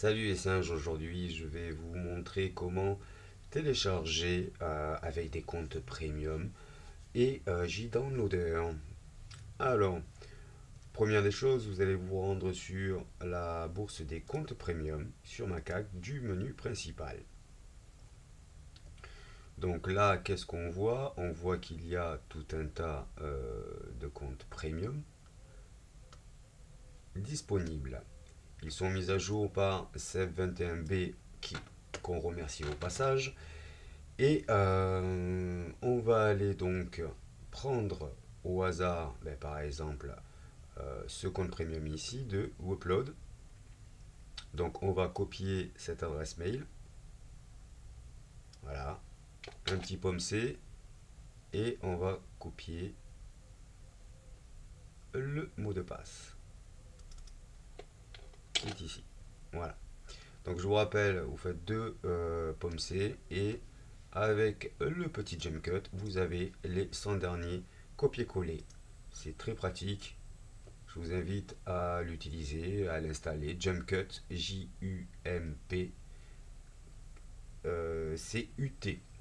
Salut les singes, aujourd'hui je vais vous montrer comment télécharger euh, avec des comptes premium et euh, JDownloader. Alors, première des choses, vous allez vous rendre sur la bourse des comptes premium sur Macac du menu principal. Donc là, qu'est-ce qu'on voit? On voit qu'il y a tout un tas euh, de comptes premium disponibles. Ils sont mis à jour par CEP21B qu'on remercie au passage. Et euh, on va aller donc prendre au hasard, ben, par exemple, euh, ce compte premium ici de Upload. Donc on va copier cette adresse mail. Voilà. Un petit pomme C. Et on va copier le mot de passe ici. Voilà. Donc je vous rappelle, vous faites deux euh, pommes C et avec le petit jump cut, vous avez les 100 derniers copier-coller. C'est très pratique. Je vous invite à l'utiliser, à l'installer. Jump cut, J-U-M-P, euh.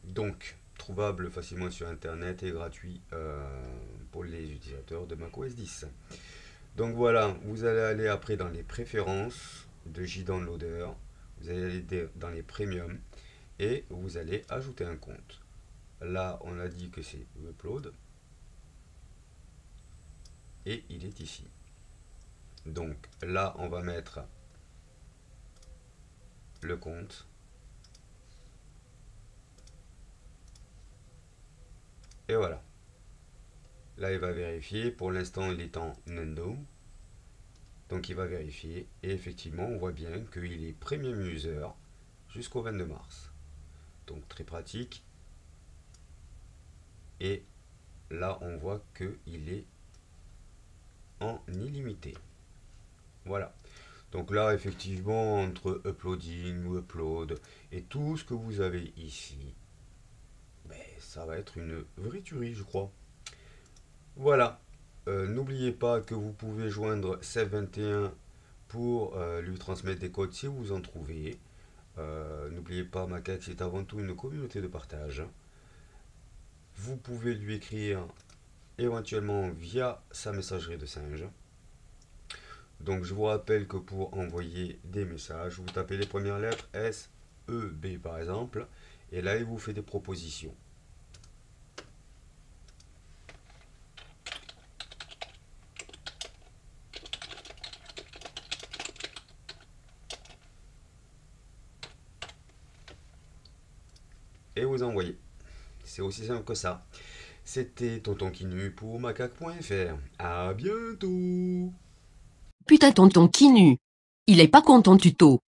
Donc, trouvable facilement sur Internet et gratuit euh, pour les utilisateurs de macOS 10. Donc voilà, vous allez aller après dans les préférences de JDownloader, vous allez aller dans les premiums et vous allez ajouter un compte. Là, on a dit que c'est upload et il est ici. Donc là, on va mettre le compte. Et voilà. Là, il va vérifier. Pour l'instant, il est en Nendo. Donc, il va vérifier. Et effectivement, on voit bien qu'il est premium user jusqu'au 22 mars. Donc, très pratique. Et là, on voit qu'il est en illimité. Voilà. Donc là, effectivement, entre uploading ou upload et tout ce que vous avez ici, ben, ça va être une vraie tuerie, je crois. Voilà. Euh, n'oubliez pas que vous pouvez joindre C21 pour euh, lui transmettre des codes si vous en trouvez. Euh, n'oubliez pas, Macaque, c'est avant tout une communauté de partage. Vous pouvez lui écrire éventuellement via sa messagerie de singe. Donc je vous rappelle que pour envoyer des messages, vous tapez les premières lettres S, E, B par exemple, et là il vous fait des propositions. Et vous envoyez. C'est aussi simple que ça. C'était Tonton Kinu pour macaque.fr. À bientôt Putain Tonton Kinu. Il est pas content tuto.